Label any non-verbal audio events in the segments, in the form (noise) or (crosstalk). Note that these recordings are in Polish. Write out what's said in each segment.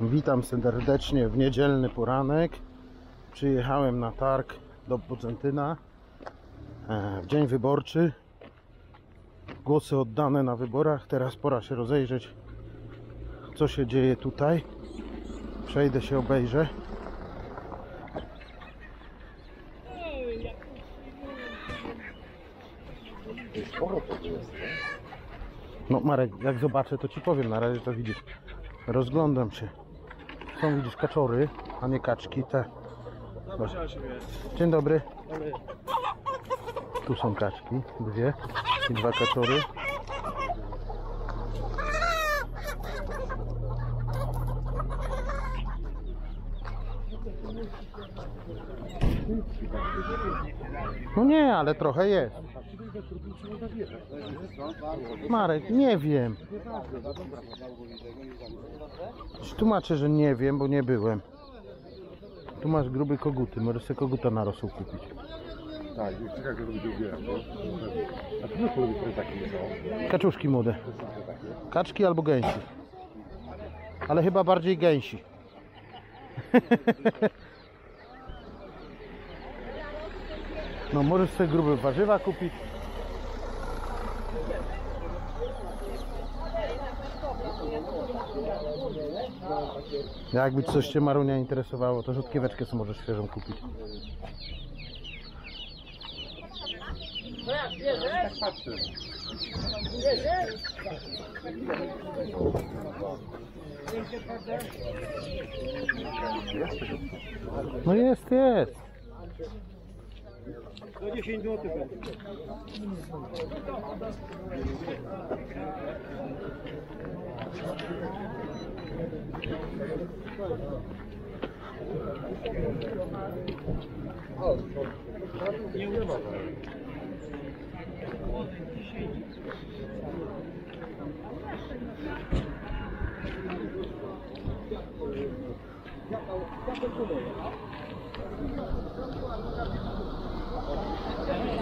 Witam serdecznie w niedzielny poranek. Przyjechałem na targ do Bodzentyna e, w dzień wyborczy. Głosy oddane na wyborach. Teraz pora się rozejrzeć, co się dzieje tutaj. Przejdę się, obejrzę. No Marek, jak zobaczę, to ci powiem. Na razie to widzisz. Rozglądam się. Są widzisz kaczory, a nie kaczki. Te. Dzień dobry. Tu są kaczki, dwie i dwa kaczory. No nie, ale trochę jest. Marek, nie wiem. Tłumaczę, że nie wiem, bo nie byłem. Tu masz gruby koguty, możesz sobie koguta na rosół kupić. Tak, czekaj, żeby ubierać, no. A ty na polu takie są? Kaczuszki młode. Kaczki albo gęsi. Ale chyba bardziej gęsi. (laughs) No możesz sobie grube warzywa kupić. Jakby coś Cię Marunia interesowało, to rzutkieweczkę sobie możesz świeżą kupić. No jest, jest. Do 10 zł będzie.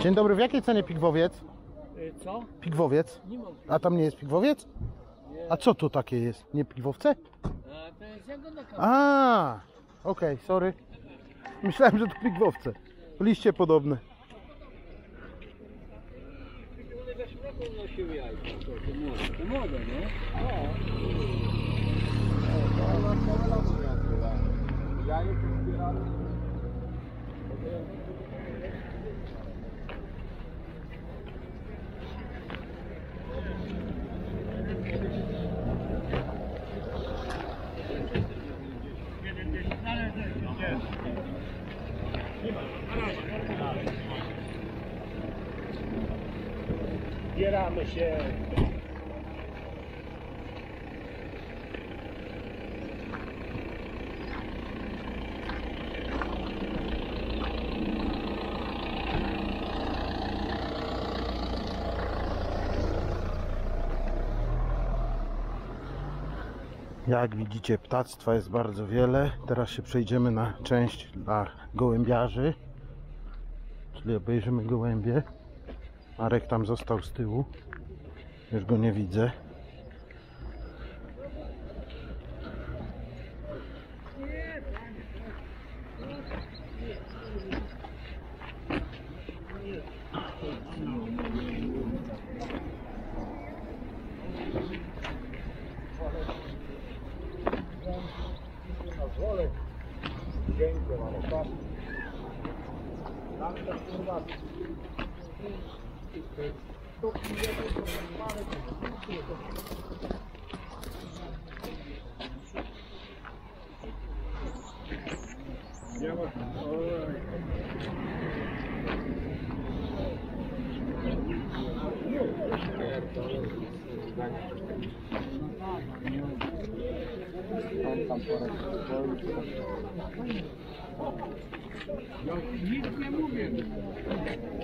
Dzień dobry, w jakiej cenie pigwowiec? Y, Co? Pigwowiec? Nie mam. A tam nie jest pigwowiec? A co to takie jest? Nie pigwowce? A to jest jagoda kawa. A, okej, sorry. Myślałem, że to pigwowce. Liście podobne. One we szproku nosiły jajka. To, to młode. To młode, nie? Zbieramy się. Jak widzicie, ptactwa jest bardzo wiele. Teraz się przejdziemy na część dla gołębiarzy. Czyli obejrzymy gołębie. Marek tam został z tyłu. Już go nie widzę. Dziękuję, ale Я вас... Я не могу.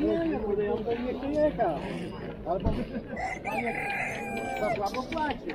Nie, nie, kurde, ja bym nie chcę jechał. Albo panie, za słabo płacie.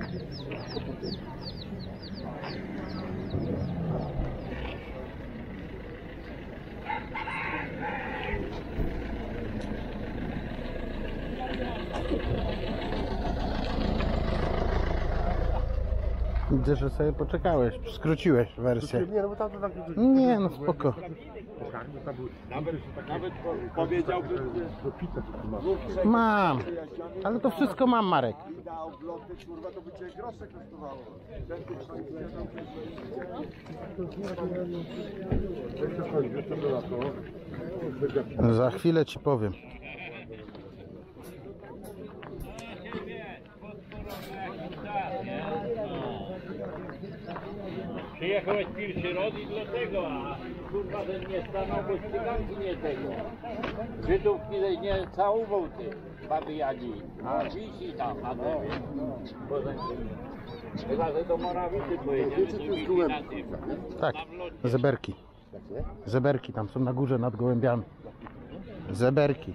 Thank you. Widzę, że sobie poczekałeś, skróciłeś wersję. Nie, no bo tam to tak... Nie, no spoko. Nawet, nawet powiedziałbym, że... Mam, ale to wszystko mam, Marek. Na obloty, kurwa, to by cię grosze kosztowało. Jak to chodzi, wiesz co to na to? Za chwilę ci powiem. Przyjechałeś pierwszy raz i dlatego, a kurwa ten nie stanął, bo ściganki nie tego. Żydów ile nie całował ty, baby Jadzi. A wisi tam na drzewie. Poza tym. Chyba, że do Morawicy pojedziemy, to na tym. Tak, zeberki. Zeberki tam są na górze nad gołębiami. Zeberki.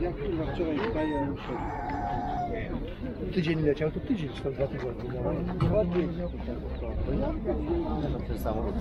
Ja kurwa wczoraj wstaję Tydzień leciał, to tydzień, czy tam dwa tygodnie. Dwa tygodnie. Ten samochód.